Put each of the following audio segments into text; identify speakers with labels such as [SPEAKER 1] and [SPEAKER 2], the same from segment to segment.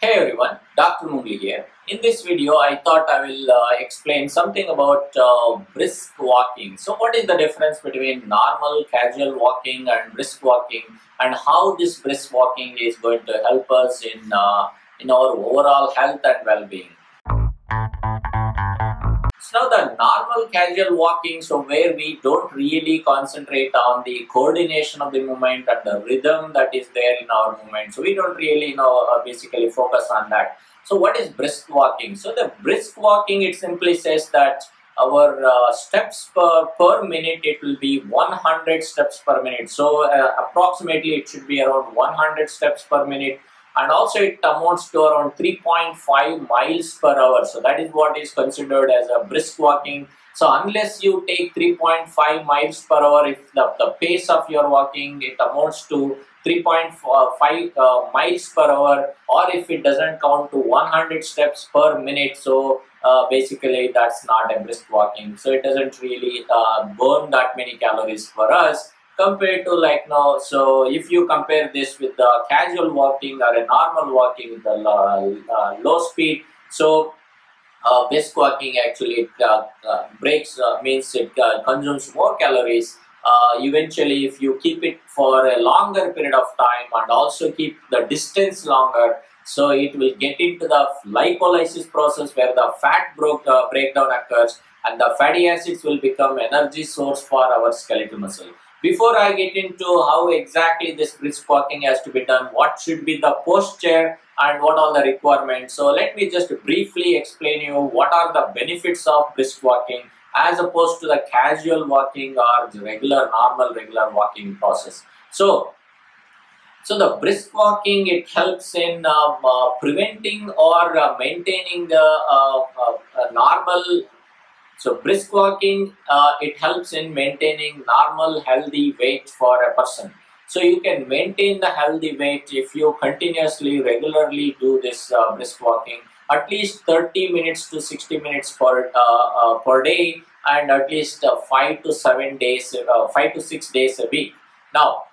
[SPEAKER 1] Hey everyone, Dr. Mungli here. In this video, I thought I will uh, explain something about uh, brisk walking. So, what is the difference between normal casual walking and brisk walking, and how this brisk walking is going to help us in uh, in our overall health and well-being? So the normal casual walking, so where we don't really concentrate on the coordination of the movement and the rhythm that is there in our movement. So we don't really you know uh, basically focus on that. So what is brisk walking? So the brisk walking, it simply says that our uh, steps per, per minute, it will be 100 steps per minute. So uh, approximately it should be around 100 steps per minute and also it amounts to around 3.5 miles per hour. So that is what is considered as a brisk walking. So unless you take 3.5 miles per hour if the, the pace of your walking it amounts to 3.5 uh, miles per hour or if it doesn't count to 100 steps per minute so uh, basically that's not a brisk walking. So it doesn't really uh, burn that many calories for us compared to like now so if you compare this with the casual walking or a normal walking with the uh, low speed so uh, brisk walking actually uh, uh, breaks uh, means it uh, consumes more calories. Uh, eventually if you keep it for a longer period of time and also keep the distance longer so it will get into the lipolysis process where the fat broke, breakdown occurs and the fatty acids will become energy source for our skeletal muscle before I get into how exactly this brisk walking has to be done, what should be the posture and what are the requirements. So let me just briefly explain you what are the benefits of brisk walking as opposed to the casual walking or the regular normal regular walking process. So so the brisk walking it helps in uh, uh, preventing or uh, maintaining the uh, uh, normal so brisk walking, uh, it helps in maintaining normal healthy weight for a person. So you can maintain the healthy weight if you continuously, regularly do this uh, brisk walking, at least 30 minutes to 60 minutes per, uh, uh per day and at least uh, 5 to 7 days, uh, 5 to 6 days a week. Now,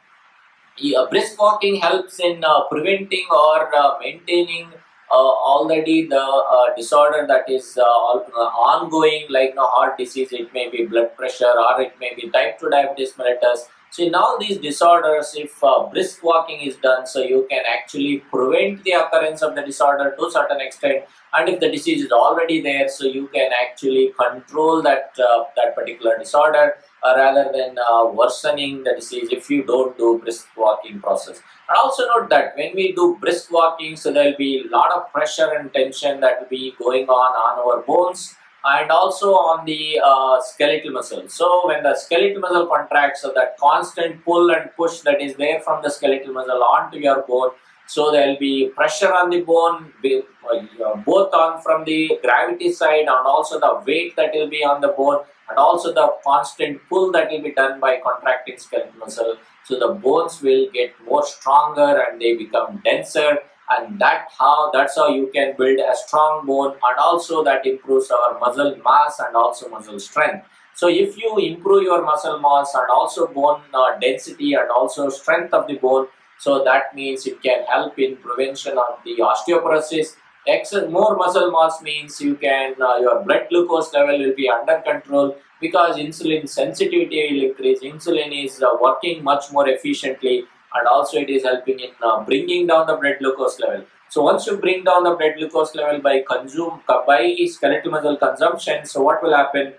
[SPEAKER 1] brisk walking helps in preventing or maintaining already the uh, disorder that is uh, ongoing like you know, heart disease it may be blood pressure or it may be type 2 diabetes mellitus. So in all these disorders if brisk walking is done so you can actually prevent the occurrence of the disorder to a certain extent. And if the disease is already there so you can actually control that that particular disorder rather than uh, worsening the disease if you don't do brisk walking process. And also note that when we do brisk walking, so there will be a lot of pressure and tension that will be going on on our bones and also on the uh, skeletal muscle. So when the skeletal muscle contracts, so that constant pull and push that is there from the skeletal muscle onto your bone, so there will be pressure on the bone, uh, both on from the gravity side and also the weight that will be on the bone and also the constant pull that will be done by contracting skeletal muscle. So the bones will get more stronger and they become denser and that how that's how you can build a strong bone and also that improves our muscle mass and also muscle strength. So if you improve your muscle mass and also bone uh, density and also strength of the bone, so that means it can help in prevention of the osteoporosis Excess, more muscle mass means you can uh, your blood glucose level will be under control because insulin sensitivity will increase. Insulin is uh, working much more efficiently and also it is helping in uh, bringing down the blood glucose level. So once you bring down the blood glucose level by consume by skeletal muscle consumption, so what will happen?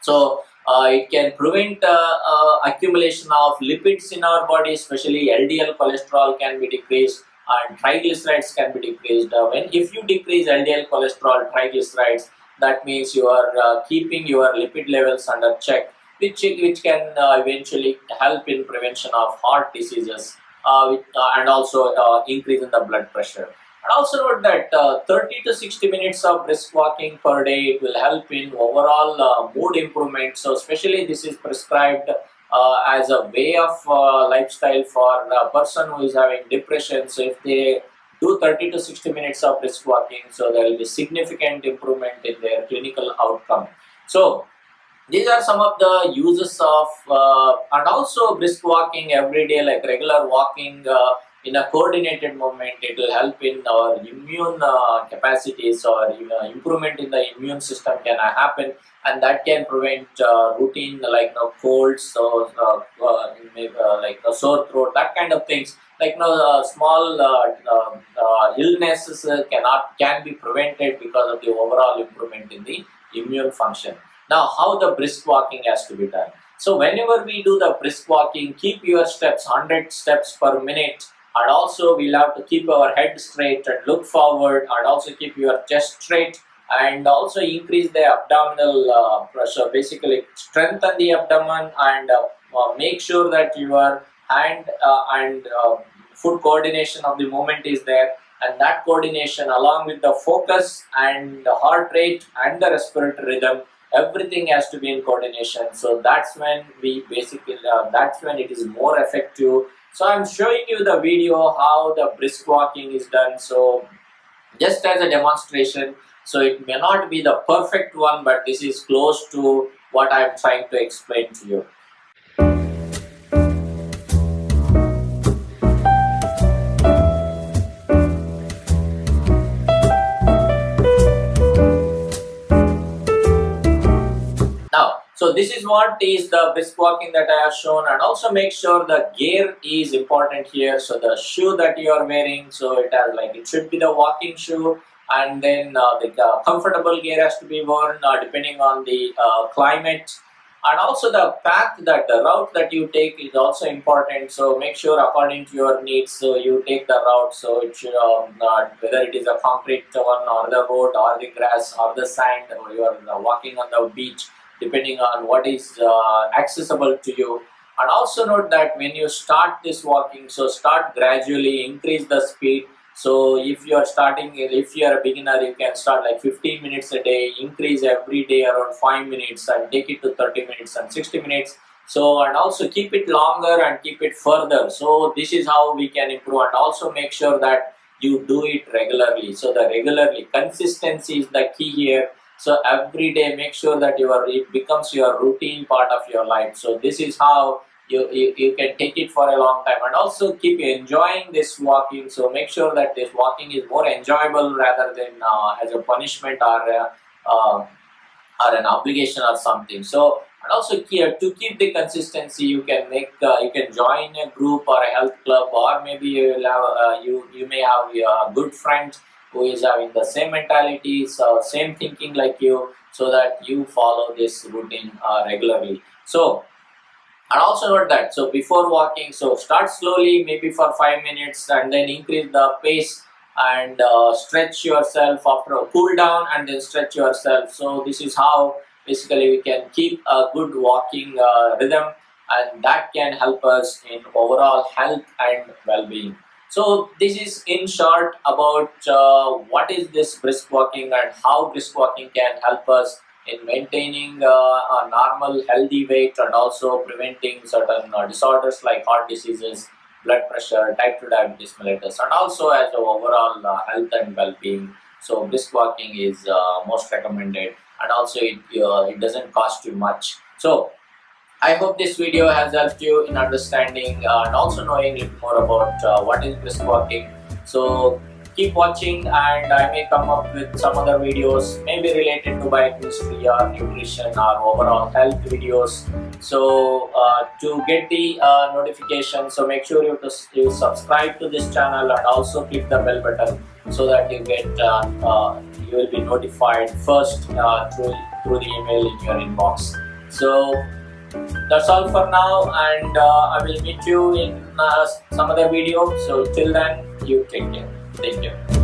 [SPEAKER 1] So uh, it can prevent uh, uh, accumulation of lipids in our body, especially LDL cholesterol can be decreased and triglycerides can be decreased. Uh, when if you decrease LDL cholesterol, triglycerides, that means you are uh, keeping your lipid levels under check, which which can eventually help in prevention of heart diseases with, and also increase in the blood pressure. And also note that 30 to 60 minutes of brisk walking per day will help in overall mood improvement. So especially this is prescribed uh, as a way of uh, lifestyle for a person who is having depression. So if they do 30 to 60 minutes of brisk walking, so there will be significant improvement in their clinical outcome. So these are some of the uses of uh, and also brisk walking every day like regular walking uh, in a coordinated movement it will help in our immune uh, capacities or uh, improvement in the immune system can happen. And that can prevent uh, routine like you know, colds or uh, uh, uh, like a sore throat that kind of things. Like you know, small illnesses cannot can be prevented because of the overall improvement in the immune function. Now how the brisk walking has to be done. So whenever we do the brisk walking keep your steps 100 steps per minute and also we'll have to keep our head straight and look forward and also keep your chest straight and also increase the abdominal uh, pressure basically strengthen the abdomen and uh, uh, make sure that your hand uh, and uh, foot coordination of the movement is there and that coordination along with the focus and the heart rate and the respiratory rhythm everything has to be in coordination. So that's when we basically uh, that's when it is more effective so I'm showing you the video how the brisk walking is done. So just as a demonstration, so it may not be the perfect one, but this is close to what I'm trying to explain to you. So this is what is the brisk walking that I have shown and also make sure the gear is important here. So the shoe that you are wearing, so it has like it should be the walking shoe and then uh, the uh, comfortable gear has to be worn uh, depending on the uh, climate and also the path that the route that you take is also important so make sure according to your needs so you take the route so it should um, whether it is a concrete one or the road or the grass or the sand or you are uh, walking on the beach depending on what is uh, accessible to you. And also note that when you start this walking so start gradually increase the speed. So if you are starting if you are a beginner you can start like 15 minutes a day increase every day around 5 minutes and take it to 30 minutes and 60 minutes. So and also keep it longer and keep it further. So this is how we can improve and also make sure that you do it regularly. So the regularly consistency is the key here so every day, make sure that your it becomes your routine part of your life. So this is how you, you, you can take it for a long time and also keep enjoying this walking. So make sure that this walking is more enjoyable rather than uh, as a punishment or a, uh, or an obligation or something. So and also here to keep the consistency, you can make uh, you can join a group or a health club, or maybe you will have uh, you you may have a good friend who is having the same mentality, so same thinking like you, so that you follow this routine uh, regularly. So, and also note that, so before walking, so start slowly, maybe for 5 minutes and then increase the pace and uh, stretch yourself after a cool down and then stretch yourself. So this is how basically we can keep a good walking uh, rhythm and that can help us in overall health and well-being. So this is in short about uh, what is this brisk walking and how brisk walking can help us in maintaining uh, a normal healthy weight and also preventing certain uh, disorders like heart diseases, blood pressure, type 2 diabetes mellitus and also as a overall uh, health and well-being. So brisk walking is uh, most recommended and also it, uh, it doesn't cost you much. So I hope this video has helped you in understanding uh, and also knowing a little more about uh, what is brisk walking. So keep watching and I may come up with some other videos maybe related to biochemistry or nutrition or overall health videos. So uh, to get the uh, notification, so make sure you, you subscribe to this channel and also click the bell button so that you get uh, uh, you will be notified first through through the email in your inbox. So that's all for now and uh, I will meet you in uh, some other video. So till then you take care. Thank you